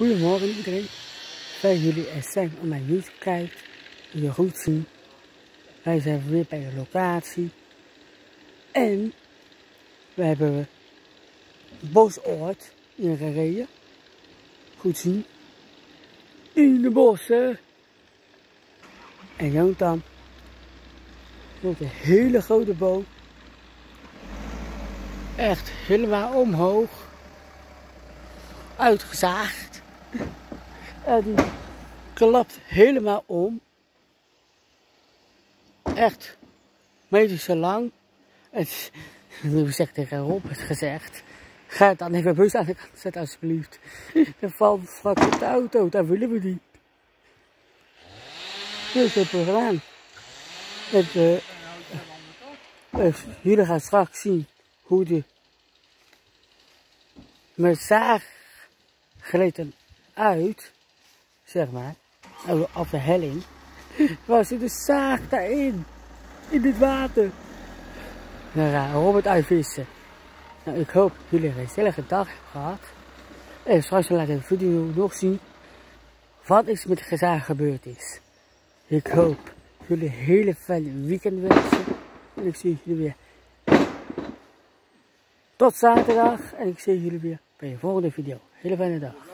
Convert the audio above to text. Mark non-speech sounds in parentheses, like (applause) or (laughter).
Goedemorgen iedereen. Fijn jullie er zijn om mijn YouTube kijkt. Je goed zien. Wij zijn weer bij de locatie. En we hebben Bosoord ingereden. Goed zien. In de bossen. En Jonathan. Met een hele grote boom. Echt helemaal omhoog. Uitgezaagd. En die klapt helemaal om. Echt meters lang. En (laughs) nu zeg ik tegen Robert gezegd. Ga het dan even bus aan de kant zetten alsjeblieft. Dan valt straks op de auto, dat willen we niet. Dus dat hebben we gedaan. Het, uh, jullie gaan straks zien hoe de met zaag gleden uit, zeg maar, op de helling, (laughs) was er de zaag daarin, in dit water. Dan gaan Robert uitvissen. Nou, ik hoop jullie een gezellige dag gehad. En straks laat ik de video nog zien wat is met de gezaag gebeurd is. Ik hoop jullie een hele fijne weekend wensen. En ik zie jullie weer tot zaterdag. En ik zie jullie weer bij de volgende video. Hele fijne dag.